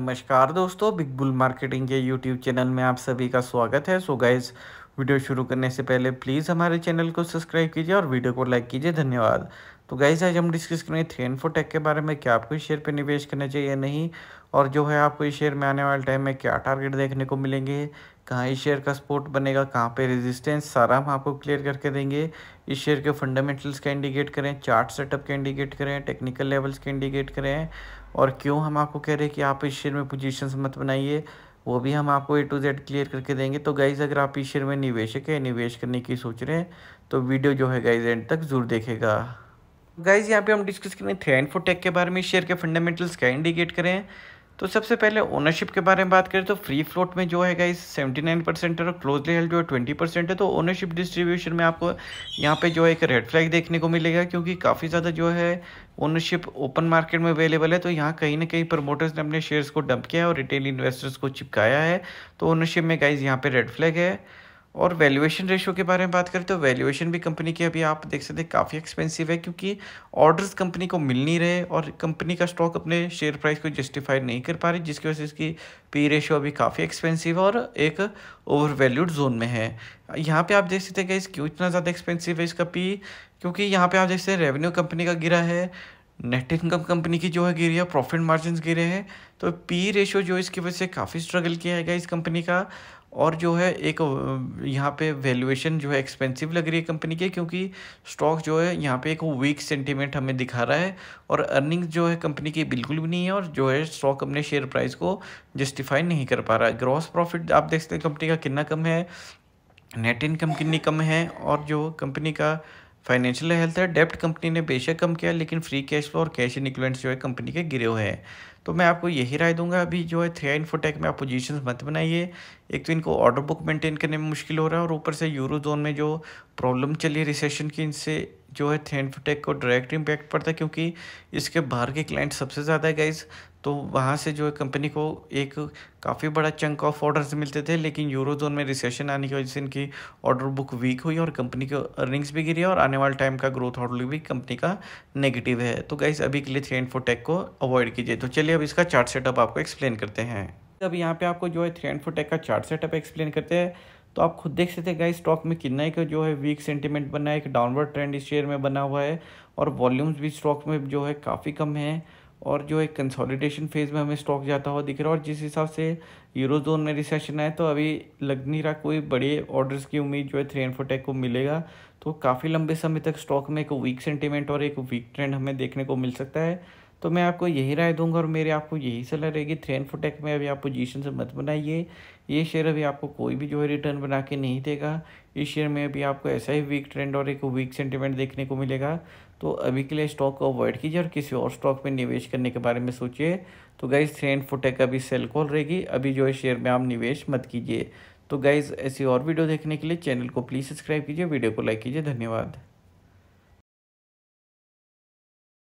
नमस्कार दोस्तों, big bull marketing के यूट्यूब चैनल में आप सभी का स्वागत है। सो गाइज़ वीडियो शुरू करने से पहले प्लीज़ हमारे चैनल को सब्सक्राइब कीजिए और वीडियो को लाइक कीजिए। धन्यवाद। तो गाइज़ आज हम डिस्कस करेंगे थ्री एन फोर टेक के बारे में, क्या आपको इस शेयर पर निवेश करना चाहिए नहीं? और जो है आपको इस शेयर में आने वाले टाइम में क्या टारगेट देखने को मिलेंगे? कहाँ इस शेयर का सपोर्ट बनेगा? कहाँ पे रेजिस्टेंस सारा हम आपको क्लियर करके देंगे। इस शेयर के फंडामेंटल्स का इंडिकेट करें चार्ट सेटअप का इंडिकेट करें टेक्निकल लेवल्स के इंडिकेट करें। और क्यों हम आपको कह रहे हैं कि आप इस शेयर में पोजीशंस मत बनाइए, वो भी हम आपको ए टू जेड क्लियर करके देंगे। तो गाइज़ अगर आप इस शेयर में निवेशक है, निवेश करने की सोच रहे हैं तो वीडियो जो है गाइज़ एंड तक ज़रूर देखेगा। गाइज़ यहाँ पे हम डिस्कस करें एंड फोर टेक के बारे में शेयर के फंडामेंटल्स क्या इंडिकेट करें। तो सबसे पहले ओनरशिप के बारे में बात करें तो फ्री फ्लोट में जो है गाइज़ सेवेंटी नाइन परसेंट है और क्लोजली हेल्ड जो है ट्वेंटी परसेंट है। तो ओनरशिप डिस्ट्रीब्यूशन में आपको यहाँ पे जो है एक रेड फ्लैग देखने को मिलेगा, क्योंकि काफ़ी ज़्यादा जो है ओनरशिप ओपन मार्केट में अवेलेबल है। तो यहाँ कहीं ना कहीं प्रमोटर्स ने अपने शेयर्स को डंप किया है और रिटेल इन्वेस्टर्स को चिपकाया है। तो ओनरशिप में गाइज़ यहाँ पे रेड फ्लैग है। और वैल्यूएशन रेशो के बारे में बात करें तो वैल्यूएशन भी कंपनी की अभी आप देख सकते हैं काफ़ी एक्सपेंसिव है क्योंकि ऑर्डर्स कंपनी को मिल नहीं रहे और कंपनी का स्टॉक अपने शेयर प्राइस को जस्टिफाई नहीं कर पा रही, जिसकी वजह से इसकी पी रेशो अभी काफ़ी एक्सपेंसिव है और एक ओवर वैल्यूड जोन में है। यहाँ पे आप देख सकते हैं कि क्यों इतना ज़्यादा एक्सपेंसिव है इसका पी क्योंकि यहाँ पे आप देख सकते हैं रेवेन्यू कंपनी का गिरा है नेट इनकम कंपनी की जो है गिरी है प्रॉफिट मार्जिन गिरे हैं। तो पी रेशो जो इसकी वजह से काफ़ी स्ट्रगल किया है इस कंपनी का। और जो है एक यहाँ पे वैल्यूएशन जो है एक्सपेंसिव लग रही है कंपनी के, क्योंकि स्टॉक जो है यहाँ पे एक वीक सेंटीमेंट हमें दिखा रहा है और अर्निंग्स जो है कंपनी की बिल्कुल भी नहीं है और जो है स्टॉक अपने शेयर प्राइस को जस्टिफाई नहीं कर पा रहा है। ग्रॉस प्रॉफिट आप देख सकते हैं कंपनी का कितना कम है नेट इनकम कितनी कम है और जो कंपनी का फाइनेंशियल हेल्थ है डेप्ट कंपनी ने बेशक कम किया, लेकिन फ्री कैश फ्लो और कैश इन इक्वेंट्स जो है कंपनी के गिरे हुए हैं। तो मैं आपको यही राय दूँगा, अभी जो है थ्रिया इन्फोटेक में आप पोजीशंस मत बनाइए। एक तो इनको ऑर्डर बुक मेंटेन करने में मुश्किल हो रहा है और ऊपर से यूरो जोन में जो प्रॉब्लम चली है रिसेशन की, इनसे जो है थ्री इन्फोटेक को डायरेक्ट इम्पैक्ट पड़ता है क्योंकि इसके बाहर के क्लाइंट सबसे ज़्यादा है गाइज़ तो वहाँ से जो है कंपनी को एक काफ़ी बड़ा चंक ऑफ़ ऑर्डर्स मिलते थे, लेकिन यूरो जोन में रिसेशन आने की वजह से इनकी ऑर्डर बुक वीक हुई और कंपनी की अर्निंग्स भी गिरी और आने वाले टाइम का ग्रोथ आउटलुक भी कंपनी का नेगेटिव है। तो गाइस अभी के लिए थ्री एंड टेक को अवॉइड कीजिए। तो चलिए अब इसका चार्ट सेटअप आपको एक्सप्लेन करते हैं। अब यहाँ पे आपको जो है थ्री एंड टेक का चार्ट सेटअप एक्सप्लेन करते हैं। तो आप खुद देख सकते हैं गाइस स्टॉक में कितना एक जो है वीक सेंटीमेंट बना है, एक डाउनवर्ड ट्रेंड इस शेयर में बना हुआ है और वॉल्यूम्स भी स्टॉक में जो है काफ़ी कम है और जो एक कंसोलिडेशन फ़ेज़ में हमें स्टॉक जाता हुआ दिख रहा है और जिस हिसाब से यूरो जोन में रिसेशन है तो अभी लग नहीं रहा कोई बड़े ऑर्डर्स की उम्मीद जो है थ्री एंड फोटेक को मिलेगा। तो काफ़ी लंबे समय तक स्टॉक में एक वीक सेंटीमेंट और एक वीक ट्रेंड हमें देखने को मिल सकता है। तो मैं आपको यही राय दूँगा और मेरे आपको यही सलाह रहेगी थ्री एंड फोटेक में अभी आप पोजीशन से मत बनाइए। ये शेयर अभी आपको कोई भी जो है रिटर्न बना के नहीं देगा। इस शेयर में अभी आपको ऐसा ही वीक ट्रेंड और एक वीक सेंटिमेंट देखने को मिलेगा। तो अभी के लिए स्टॉक को अवॉइड कीजिए और किसी और स्टॉक में निवेश करने के बारे में सोचिए। तो गाइज़ थ्री एंड फोटेक अभी सेल कॉल रहेगी। अभी जो है शेयर में आप निवेश मत कीजिए। तो गाइज़ ऐसी और वीडियो देखने के लिए चैनल को प्लीज़ सब्सक्राइब कीजिए वीडियो को लाइक कीजिए। धन्यवाद।